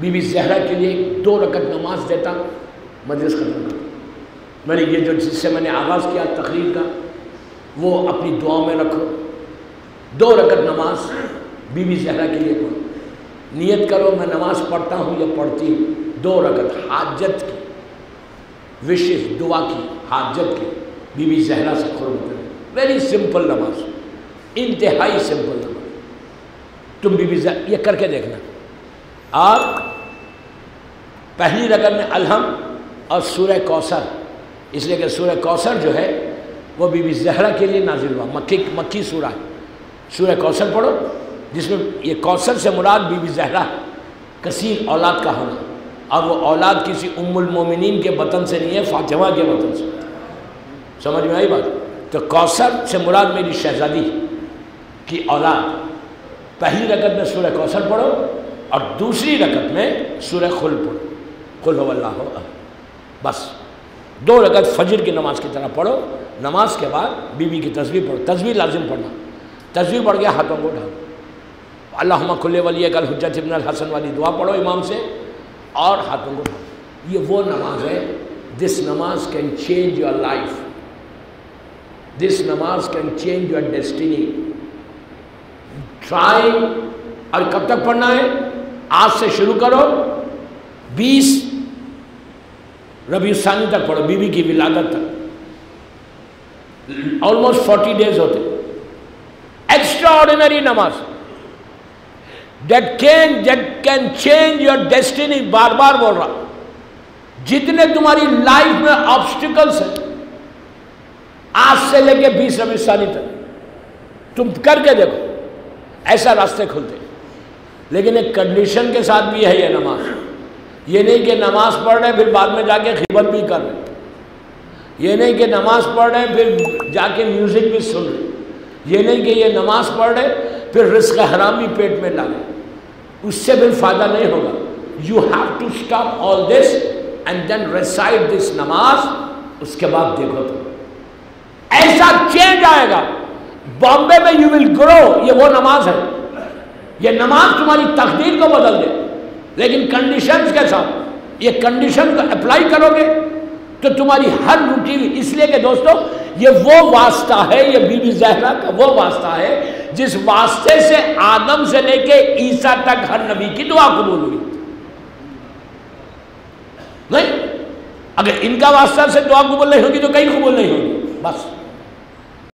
बीबी जहरा के लिए दो रकत नमाज़ देता, मजलिस ख़त्म करता। मैंने ये जो जिससे मैंने आगाज़ किया, तकरीर का, वो अपनी दुआ में रखो। दो रकत नमाज़ बीबी जहरा के लिए पढ़ो नियत करो, मैं नमाज़ पढ़ता हूँ या पढ़ती हूँ। दो रकत हाजत की, विशेष दुआ की हाजत की बीबी जहरा से करें। वेरी सिंपल नमाज़। इंतहाई सिंपल नमाज़। तुम बीबी ये करके देखना। और पहली रकम में अलहम और सूर्य कौसर। इसलिए कि सूर्य कौसर जो है, वो बीबी जहरा के लिए नाजिल हुआ। मक्की मक्की सूरा। सूर्य कौसर पढ़ो, जिसमें ये कौसर से मुराद बीबी जहरा, कसीर औलाद का होना। और वो औलाद किसी उम्मुल मोमिनीन के वतन से नहीं है, फातिमा के वतन से। समझ में आई बात? तो कौसर से मुराद मेरी शहजादी की औलाद। पहली रकत में सूर्य कौसर पढ़ो और दूसरी रकत में सूर्य खुल खुल अल्लाह बस। दो रकत फजर की नमाज़ की तरह पढ़ो। नमाज़ के बाद बीबी की तस्वीर पढ़ो। तस्वीर लाजिम पढ़ना। तस्वीर पढ़ गया हाथों को ढालो अल्लाह खुल्ले वाली कल हज़रत इब्न हसन वाली दुआ पढ़ो इमाम से और हाथों को ढालो ये वो नमाज़ है। दिस नमाज़ can change your life this नमाज़ can change your destiny try और कब तक पढ़ना है? आज से शुरू करो। 20 रबीसानी तक पढ़ो, बीबी की विलादत तक। ऑलमोस्ट 40 डेज़ होते। एक्स्ट्रा ऑर्डिनरी नमाज़। That can that can change your destiny बार बार बोल रहा। जितने तुम्हारी लाइफ में ऑब्स्टिकल्स हैं, आज से लेके बीस रबीसानी तक, तुम करके देखो, ऐसा रास्ते खुलते। लेकिन एक कंडीशन के साथ भी है ये नमाज़। ये नहीं कि नमाज़ पढ़ रहे फिर बाद में जाके खिबत भी कर रहे ये नहीं कि नमाज़ पढ़ रहे फिर जाके म्यूज़िक भी सुन रहे ये नहीं कि ये नमाज़ पढ़ रहे फिर रिस्क हराम भी पेट में डाले उससे भी फ़ायदा नहीं होगा। You have to stop all this and then recite this नमाज़। उसके बाद देखो तो ऐसा चेंज आएगा। बॉम्बे में यू विल ग्रो ये वो नमाज़ है। ये नमाज़ तुम्हारी तकदीर को बदल दे। लेकिन कंडीशंस के साथ, ये कंडीशन को अप्लाई करोगे तो तुम्हारी हर रूटीन इसलिए कि दोस्तों, ये वो वास्ता है, ये बीबी जहरा का वो वास्ता है, जिस वास्ते से आदम से लेके ईसा तक हर नबी की दुआ कबूल हुई। नहीं? अगर इनका वास्ता से दुआ कबूल नहीं होगी तो कहीं कबूल नहीं होगी। बस।